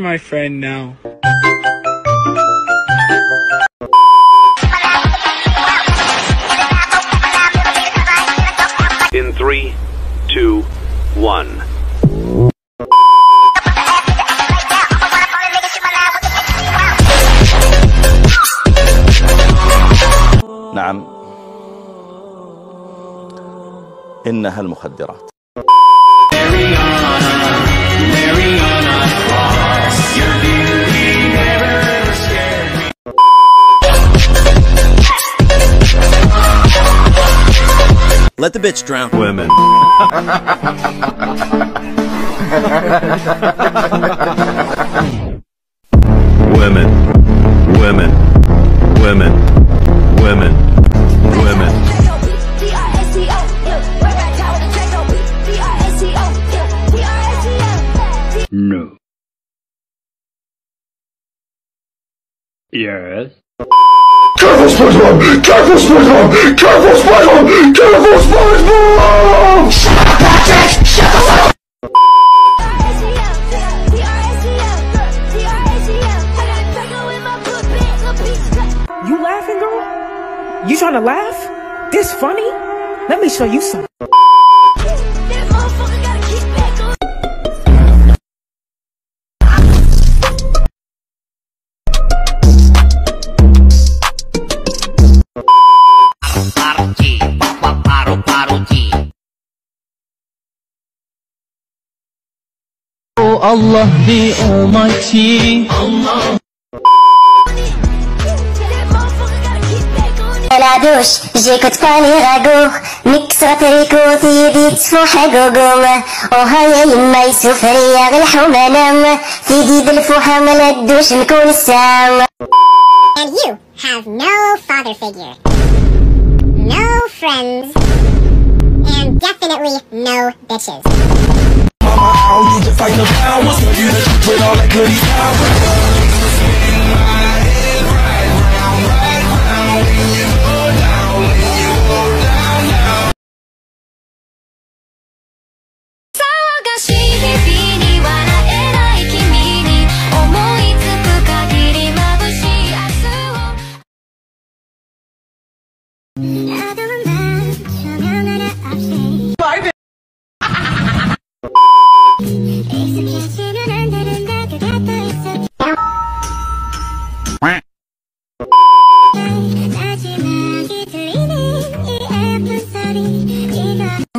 my friend now. In three, two, one. نعم إنها المخدرات Let the bitch drown. Women. women. Women. Women. Women. Women. No. Yes. Careful, SpongeBob! Careful, SpongeBob! Careful, SpongeBob! Careful, SpongeBob! Shut up, Patrick! Shut the fuck up! You laughing, girl? You trying to laugh? This funny? Let me show you something. Allah the Almighty. la douche, j'écoute pas les ragots نكسر تريكوت يدي تفوح قوقوم وهيا يما يسفري غلحوم انام في ديد الفوحة ملا الدوش نكون السام And you have no father figure, no friends, and definitely no bitches. my own, you just like the powers Tell you the truth with all that goody power Spin my head right round, right round When you go down, when you go down, down 騒がしい日々に笑えない君に思いつく限り眩しい明日を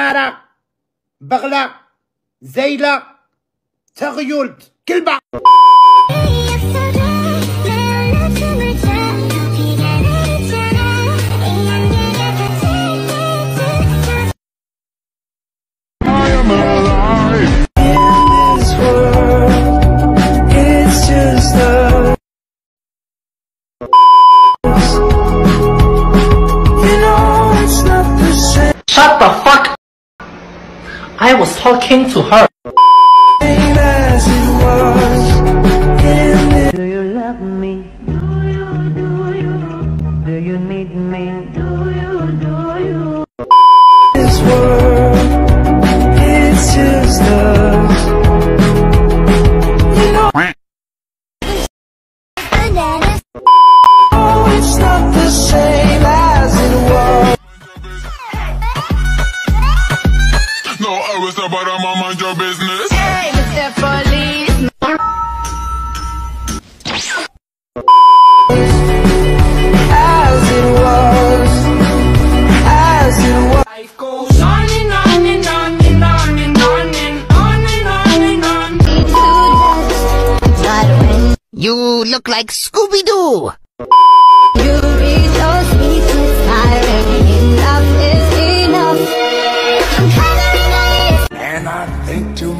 حمارة بغلة زيلة تغيولت كلبة talking to her. Mind your business. Hey, Mr. Police. As it was, as it was. Life goes on and on and on and on and on and on and on and on. You look like Scooby Doo. You read those secrets, siren. I'm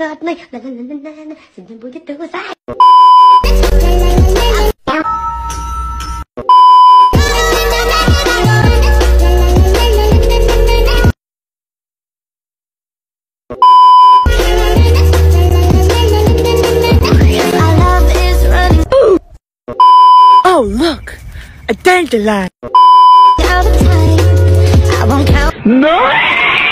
Na, na, na, na, na. Oh look, a dandelion. No!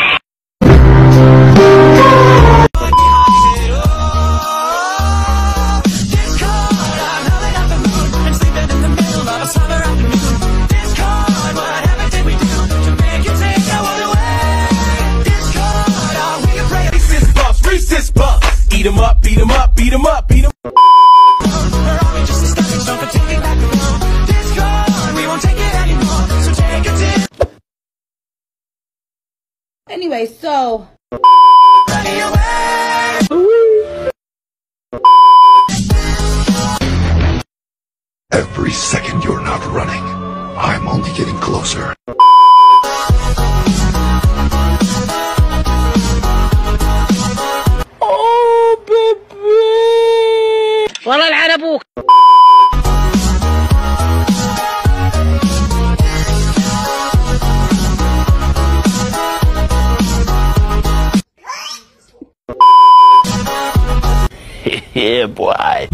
Anyway, so. Every second you're not running, I'm only getting closer. والله لعن ابوك Yeah, boy.